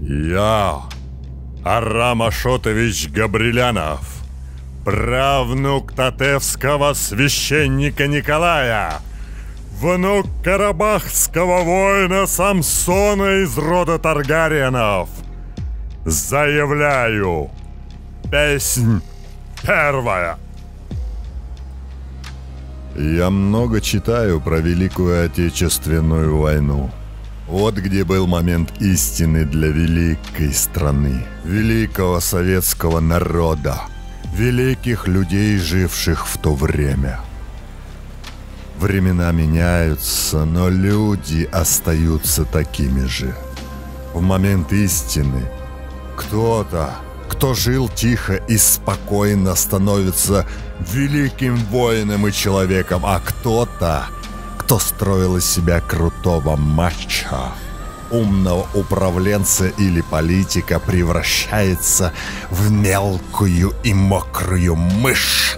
Я, Арам Ашотович Габрилянов, правнук татевского священника Николая, внук карабахского воина Самсона из рода Таргариенов, заявляю, песнь первая. Я много читаю про Великую Отечественную войну. Вот где был момент истины для великой страны, великого советского народа, великих людей, живших в то время. Времена меняются, но люди остаются такими же. В момент истины кто-то, кто жил тихо и спокойно, становится великим воином и человеком, а кто-то кто строил из себя крутого мачо, умного управленца или политика, превращается в мелкую и мокрую мышь,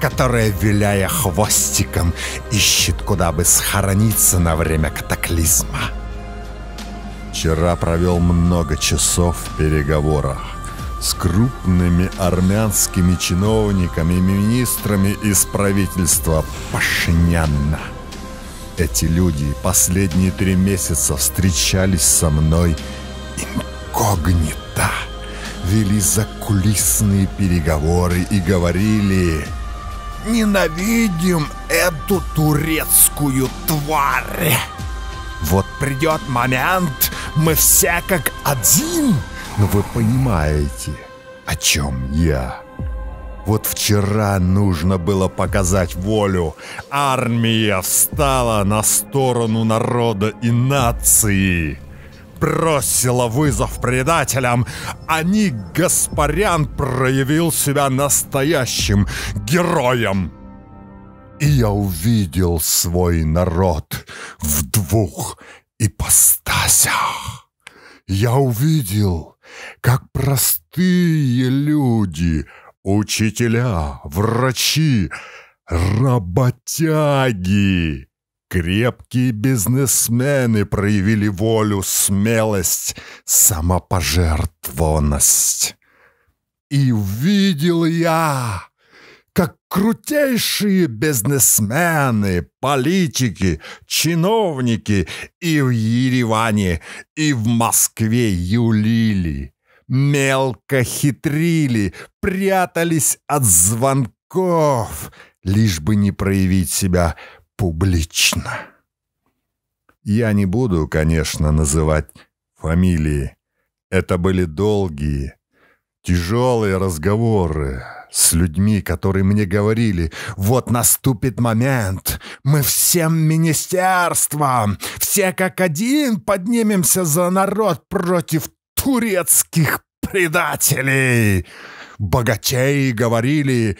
которая, виляя хвостиком, ищет, куда бы схорониться на время катаклизма. Вчера провел много часов в переговорах с крупными армянскими чиновниками и министрами из правительства Пашиняна. Эти люди последние три месяца встречались со мной инкогнито, вели закулисные переговоры и говорили «Ненавидим эту турецкую тварь! Вот придет момент, мы все как один!» Но вы понимаете, о чем я. Вот вчера нужно было показать волю. Армия встала на сторону народа и нации. Бросила вызов предателям. Они, Гаспарян, проявил себя настоящим героем. И я увидел свой народ в двух ипостасях. Я увидел, как простые люди — Учителя, врачи, работяги, крепкие бизнесмены проявили волю, смелость, самопожертвованность. И увидел я, как крутейшие бизнесмены, политики, чиновники и в Ереване, и в Москве юлили, мелко хитрили, прятались от звонков, лишь бы не проявить себя публично. Я не буду, конечно, называть фамилии. Это были долгие, тяжелые разговоры с людьми, которые мне говорили, вот наступит момент, мы всем министерством, все как один поднимемся за народ против турецких предателей. Богатеи говорили,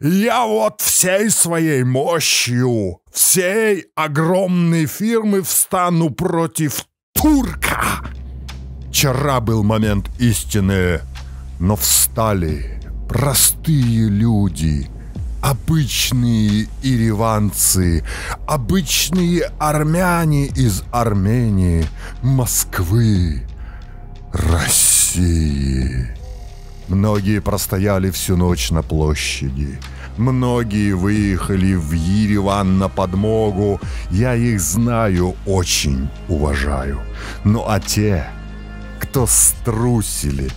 я вот всей своей мощью, всей огромной фирмы встану против турка. Вчера был момент истины, но встали простые люди, обычные ириванцы, обычные армяне из Армении, Москвы, России. Многие простояли всю ночь на площади. Многие выехали в Ереван на подмогу. Я их знаю, очень уважаю. Ну а те, кто струсили,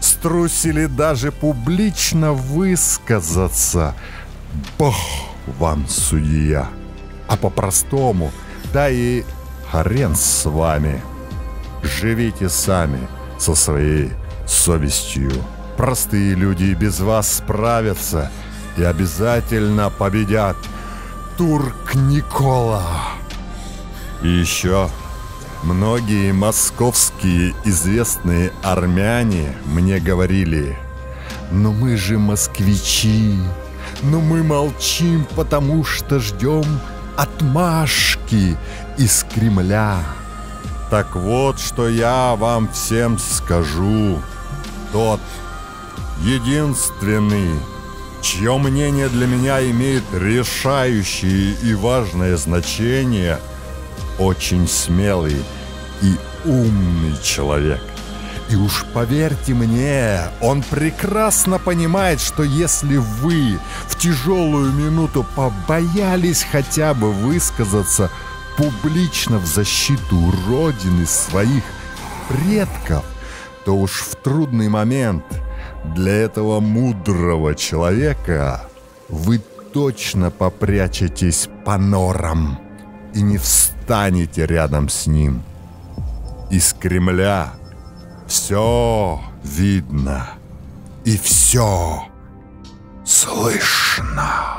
струсили даже публично высказаться, Бог вам судья. А по-простому, да и хрен с вами. Живите сами со своей совестью. Простые люди без вас справятся и обязательно победят. Турк Никола. И еще многие московские известные армяне мне говорили, «Но мы же москвичи, но мы молчим, потому что ждем отмашки из Кремля». Так вот, что я вам всем скажу. Тот единственный, чье мнение для меня имеет решающее и важное значение, очень смелый и умный человек. И уж поверьте мне, он прекрасно понимает, что если вы в тяжелую минуту побоялись хотя бы высказаться публично в защиту Родины своих предков, то уж в трудный момент для этого мудрого человека вы точно попрячетесь по норам и не встанете рядом с ним. Из Кремля все видно и все слышно.